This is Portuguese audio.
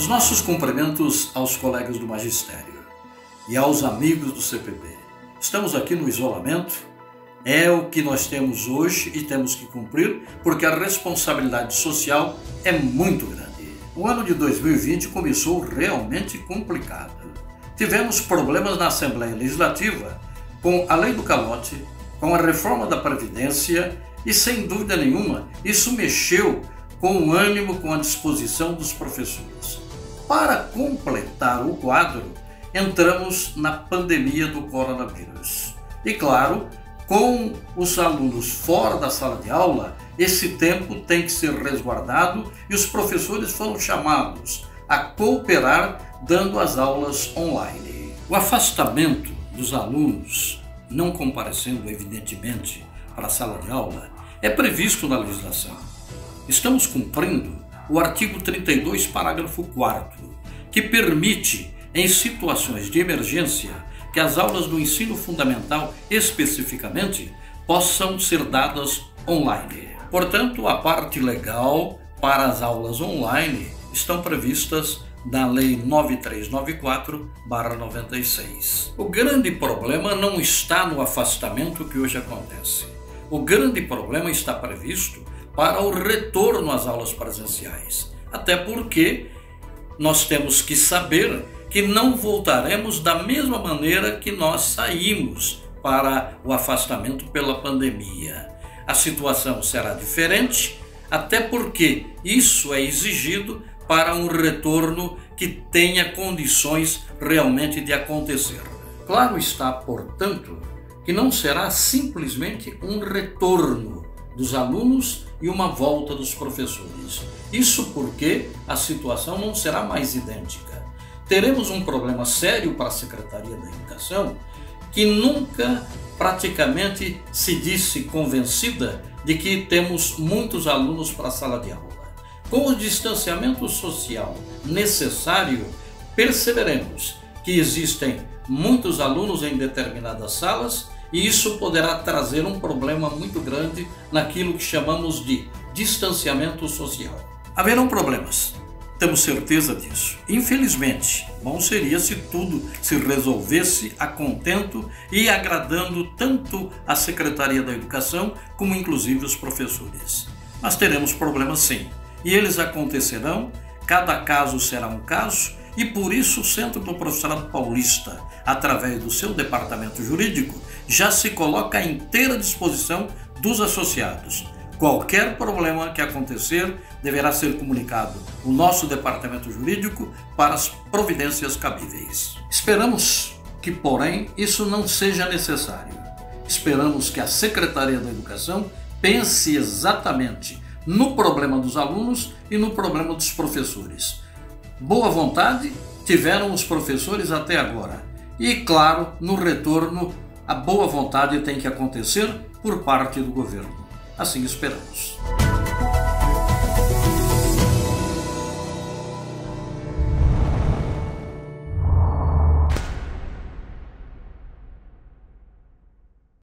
Os nossos cumprimentos aos colegas do magistério e aos amigos do CPB. Estamos aqui no isolamento, é o que nós temos hoje e temos que cumprir, porque a responsabilidade social é muito grande. O ano de 2020 começou realmente complicado. Tivemos problemas na Assembleia Legislativa com a Lei do Calote, com a reforma da Previdência e, sem dúvida nenhuma, isso mexeu com o ânimo, com a disposição dos professores. Para completar o quadro, entramos na pandemia do coronavírus. E claro, com os alunos fora da sala de aula, esse tempo tem que ser resguardado e os professores foram chamados a cooperar dando as aulas online. O afastamento dos alunos, não comparecendo evidentemente para a sala de aula, é previsto na legislação. Estamos cumprindo o artigo 32, parágrafo 4, que permite, em situações de emergência, que as aulas do ensino fundamental, especificamente, possam ser dadas online. Portanto, a parte legal para as aulas online estão previstas na Lei 9394-96. O grande problema não está no afastamento que hoje acontece. O grande problema está previsto para o retorno às aulas presenciais. Até porque nós temos que saber que não voltaremos da mesma maneira que nós saímos para o afastamento pela pandemia. A situação será diferente, até porque isso é exigido para um retorno que tenha condições realmente de acontecer. Claro está, portanto, que não será simplesmente um retorno dos alunos e uma volta dos professores. Isso porque a situação não será mais idêntica teremos um problema sério para a Secretaria da Educação, que nunca praticamente se disse convencida de que temos muitos alunos para a sala de aula. Com o distanciamento social necessário, perceberemos que existem muitos alunos em determinadas salas e isso poderá trazer um problema muito grande naquilo que chamamos de distanciamento social. Haverão problemas, temos certeza disso. Infelizmente, bom seria se tudo se resolvesse a contento e agradando tanto a Secretaria da Educação como inclusive os professores. Mas teremos problemas sim, e eles acontecerão, cada caso será um caso, e por isso o Centro do Professorado Paulista, através do seu departamento jurídico, já se coloca à inteira disposição dos associados Qualquer problema que acontecer deverá ser comunicado o nosso departamento jurídico para as providências cabíveis. Esperamos que, porém, isso não seja necessário. Esperamos que a Secretaria da Educação pense exatamente no problema dos alunos e no problema dos professores. Boa vontade tiveram os professores até agora. E, claro, no retorno, a boa vontade tem que acontecer por parte do governo. Assim esperamos.